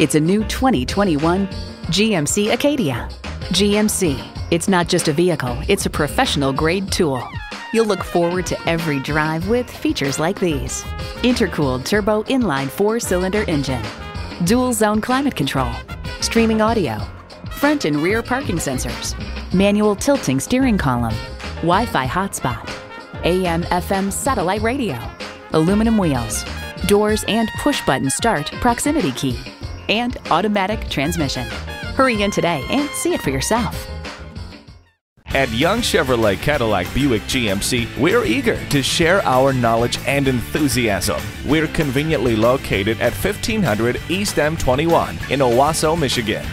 It's a new 2021 GMC Acadia. GMC, it's not just a vehicle, it's a professional grade tool. You'll look forward to every drive with features like these intercooled turbo inline four cylinder engine, dual zone climate control, streaming audio, front and rear parking sensors, manual tilting steering column, Wi Fi hotspot, AM FM satellite radio, aluminum wheels, doors and push button start proximity key, and automatic transmission. Hurry in today and see it for yourself. At Young Chevrolet Cadillac Buick GMC, we're eager to share our knowledge and enthusiasm. We're conveniently located at 1500 East M21 in Owosso, Michigan.